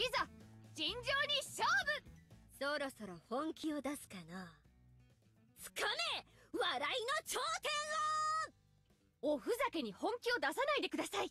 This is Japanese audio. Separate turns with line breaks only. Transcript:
いざ尋常に勝負。
そろそろ本気を出すかな。つかめ笑いの頂点
を。おふざけに本気を出さないでください。